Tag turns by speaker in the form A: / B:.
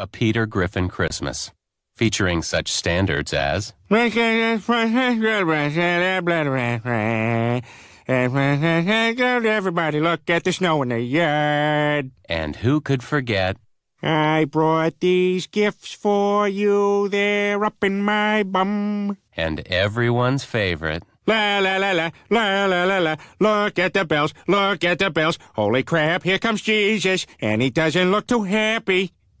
A: A Peter Griffin Christmas, featuring such standards as
B: Everybody look at the snow in the yard.
A: And who could forget
B: I brought these gifts for you, they're up in my bum.
A: and everyone's favorite
B: La la la la la la la la. Look at the bells, look at the bells. Holy crap, here comes Jesus, and he doesn't look too happy.